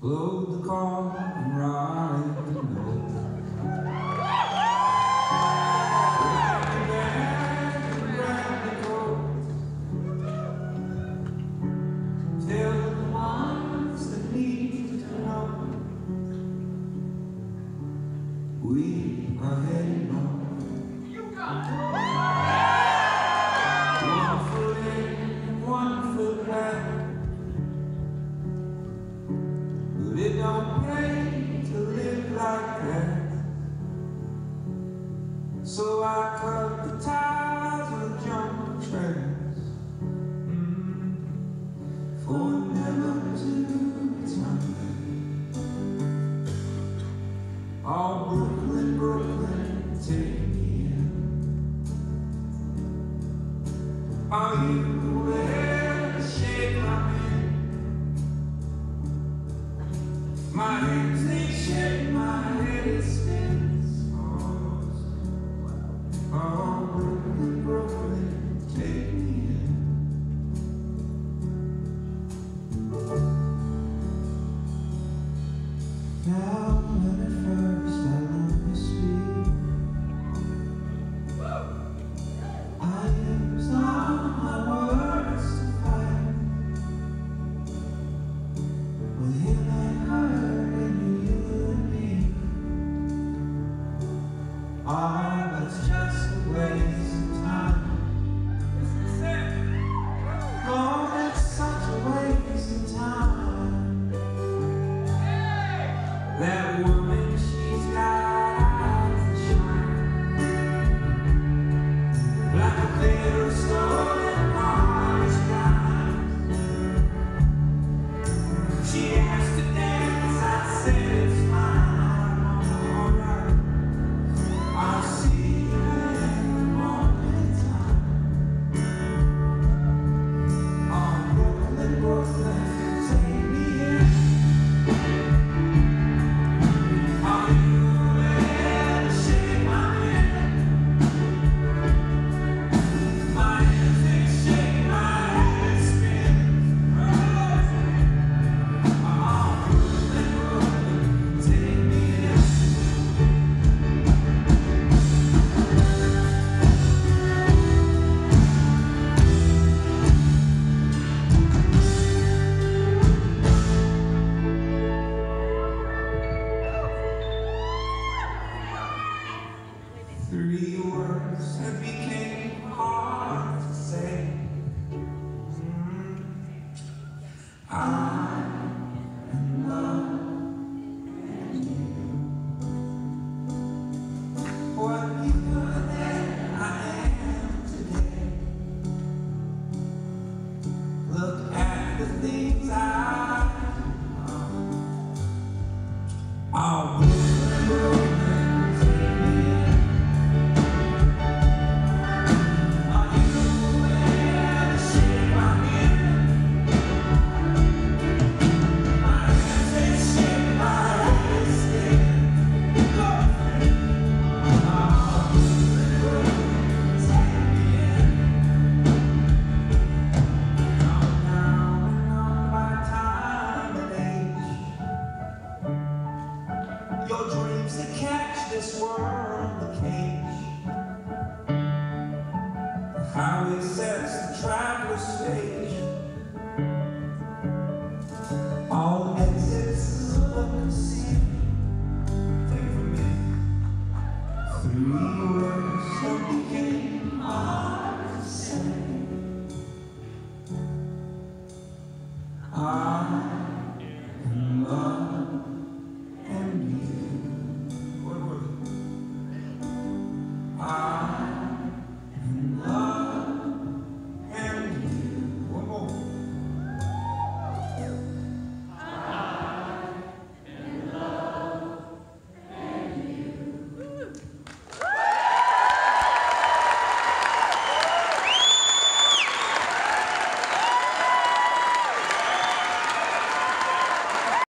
Load the car and ride the road. Tell the ones that need to know we are heading home. You got it. It don't pay to live like that. So I cut the ties and jump the For never to return. Oh, Brooklyn, Brooklyn, take me in. Are you? My hands they shake, my head it spins. Oh broken, broken, take. time. Oh. Your dreams to catch this world in the cage. The highway sets the traveler's stage. All exits look and see. Take from me. Three words that became my consent.